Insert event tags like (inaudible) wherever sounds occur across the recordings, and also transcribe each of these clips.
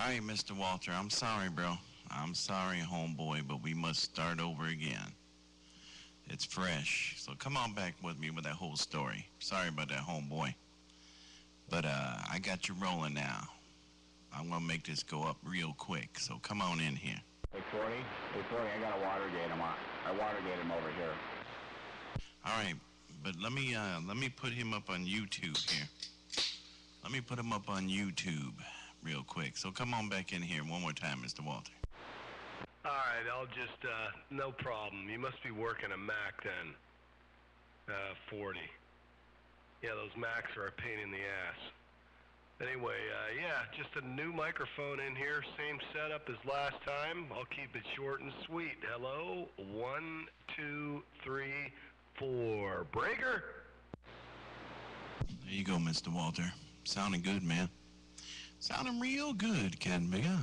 All right, Mr. Walter, I'm sorry, bro. I'm sorry, homeboy, but we must start over again. It's fresh, so come on back with me with that whole story. Sorry about that, homeboy. But uh, I got you rolling now. I'm gonna make this go up real quick, so come on in here. Hey, 40? Hey, 40, I got to Watergate him. On. I Watergate him over here. All right, but let me uh, let me put him up on YouTube here. Let me put him up on YouTube real quick. So come on back in here one more time, Mr. Walter. All right, I'll just, uh, no problem. You must be working a Mac then. Uh, 40. Yeah, those Macs are a pain in the ass. Anyway, uh, yeah, just a new microphone in here. Same setup as last time. I'll keep it short and sweet. Hello? One, two, three, four. Breaker? There you go, Mr. Walter. Sounding good, man. Sounding real good, Ken Bigger.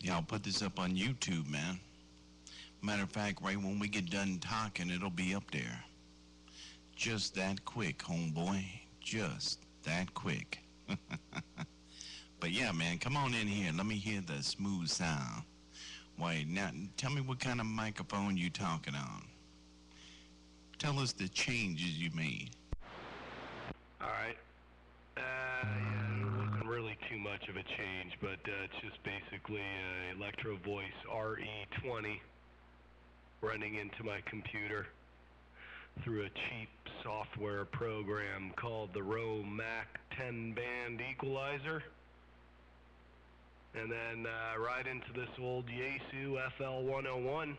Yeah, I'll put this up on YouTube, man. Matter of fact, right when we get done talking, it'll be up there. Just that quick, homeboy. Just that quick. (laughs) but yeah, man, come on in here. Let me hear the smooth sound. Wait, now tell me what kind of microphone you talking on. Tell us the changes you made. All right. Of a change, but uh, it's just basically uh, Electro Voice RE20 running into my computer through a cheap software program called the Rode Mac 10 band equalizer. And then uh, right into this old Yaesu FL101.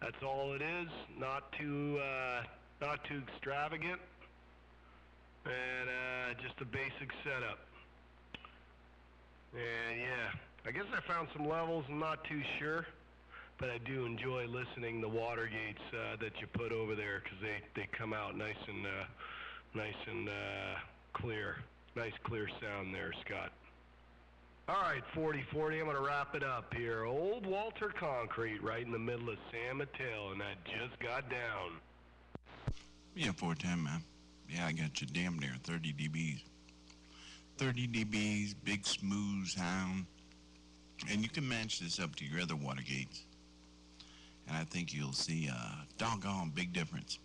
That's all it is. Not too, uh, not too extravagant. And uh, just a basic setup. And yeah, I guess I found some levels. I'm not too sure but I do enjoy listening the Watergates uh, that you put over there because they, they come out nice and uh, nice and uh, clear. Nice clear sound there, Scott. All right, 4040, I'm going to wrap it up here. Old Walter Concrete right in the middle of San Mateo, and I just got down. Yeah, 410, man. Yeah, I got you damn near 30 dBs. 30 dBs, big smooth sound. And you can match this up to your other Watergates and I think you'll see a doggone big difference.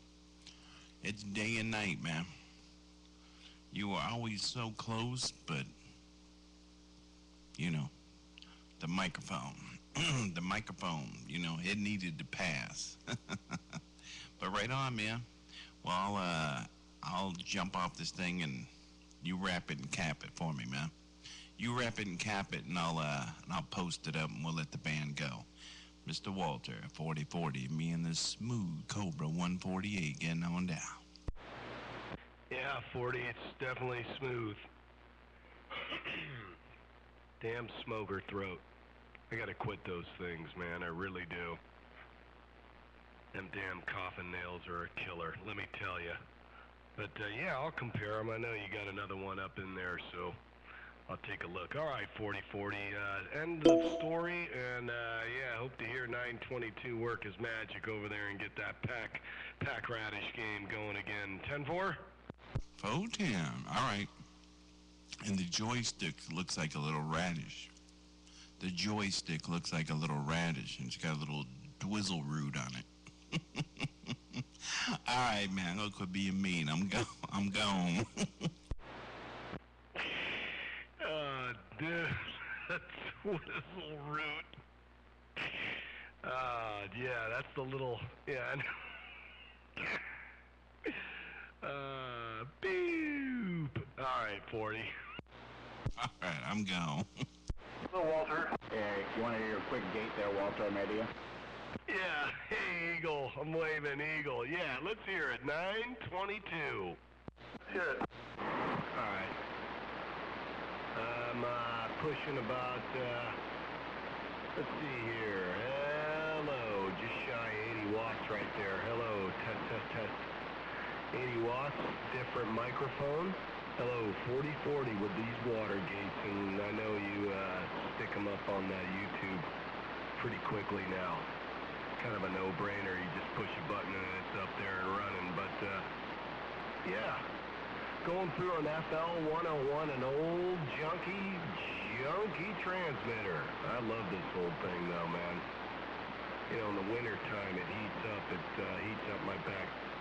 It's day and night, man. You are always so close, but you know, the microphone, (clears throat) the microphone, you know, it needed to pass. (laughs) but right on, man. Well, uh, I'll jump off this thing and you wrap it and cap it for me, man. You wrap it and cap it, and I'll uh, and I'll post it up, and we'll let the band go. Mr. Walter, 4040, me and this smooth Cobra 148 getting on down. Yeah, 40, it's definitely smooth. (clears throat) Damn smoker throat. I gotta quit those things, man, I really do. Them damn coffin nails are a killer, let me tell you. But uh, yeah, I'll compare them. I know you got another one up in there, so I'll take a look. All right, 4040. Uh, end of story, and uh, yeah, hope to hear 922 work his magic over there and get that pack pack radish game going again. 10-4? 10. All right. And the joystick looks like a little radish. The joystick looks like a little radish, and it's got a little dwizzle root on it. (laughs) All right, man. Look, quit being mean. I'm go. (laughs) I'm gone. (laughs) dude, (laughs) that's whistle root. Uh, yeah, that's the little, yeah. uh, boop. All right, 40. All right, I'm gone. Hello, Walter. Hey, you want to hear a quick gate there, Walter, maybe? Yeah, hey, (laughs) Eagle. I'm waving Eagle. Yeah, let's hear it. 922. Hear it. All right. I'm uh, pushing about, uh, let's see here. Hello, just shy 80 watts right there. Hello, test, test, test. 80 watts, different microphone. Hello, 4040 with these water gates, and I know you uh, stick them up on that YouTube pretty quickly now. Kind of a no-brainer. You just push a button and it's up there and running. But uh, yeah, going through an FL 101, an old junky, key transmitter. I love this whole thing though, man. You know, in the winter time it heats up. It uh, heats up my back